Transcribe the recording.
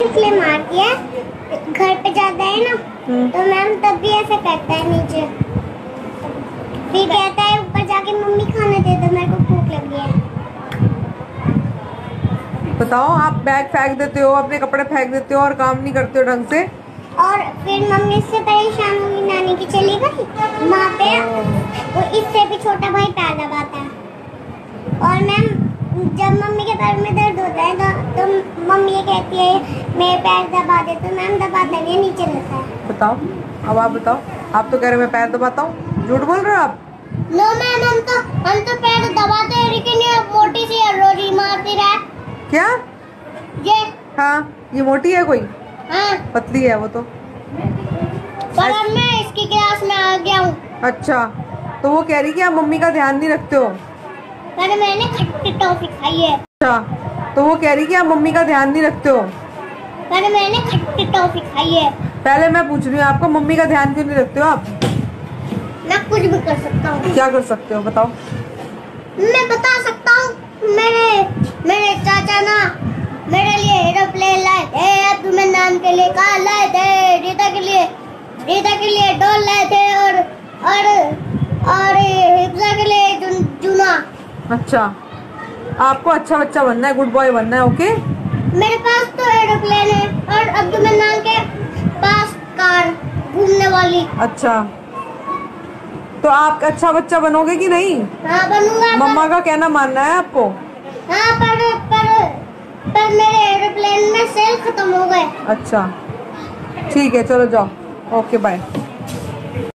इसलिए मारती है घर पे जाता है ना हम्म। तो मैम तब भी ऐसा करता है नीचे। फिर कहता है ऊपर जाके मम्मी खाना दे दो मेरे को भूख लगी है। बताओ आप बैग फेंक देते हो अपने कपड़े फेंक देते हो और काम नहीं करते हो ढंग से? और फिर मम्मी से परेशान होगी नानी की चली गई। वहाँ पे वो इससे भी छोटा भाई पैर दबाता है। और मैम जब मम्मी के पैर में दर्द होता है तो, तो मम्मी ये कहती है मेरे पैर दबा दे तो मैम दबाता नहीं नीचे रहता है। बताओ अब आप बताओ आप तो कह रहे मैं पैर दबाता हूँ झूठ बोल रहे हो आप? नो मैम हम तो हम तो पैर दबाते हैं लेकिन ये मोटी सी है, रोजी मारती रहा। क्या? ये हाँ ये मोटी है कोई? हाँ। पतली है वो तो। पर अब मैं इसकी क्लास में आ गया हूँ। अच्छा तो वो कह रही कि आप मम्मी का ध्यान नहीं रखते हो? पर मैंने खट्टी टॉफी खाई है। अच्छा तो वो कह रही कि आप मम्मी का ध्यान नहीं रखते हो? पर मैंने खट्टी टॉफी खाई है। पहले मैं पूछ रही हूँ आपको मम्मी का ध्यान क्यों नहीं रखते हो आप? मैं कुछ भी कर सकता हूँ। क्या कर सकते हो बताओ। मैं बता सकता हूँ मेरे मेरे चाचा ना मेरे लिए एरोप्लेन लाए थे मैं नाम के लिए कार लाए थे रीता के लिए रीता के लिए डॉल लाए थे और और और हिप्सा के लिए जून- जूना अच्छा आपको अच्छा बच्चा बनना है गुड बॉय बनना है ओके मेरे पास तो एरोप्लेन वाली अच्छा। तो आप अच्छा बच्चा बनोगे कि नहीं? हाँ बनूँगा मम्मा का कहना मानना है आपको? हाँ पर पर पर मेरे एरोप्लेन में सेल खत्म हो गए। अच्छा। ठीक है चलो जाओ। Okay bye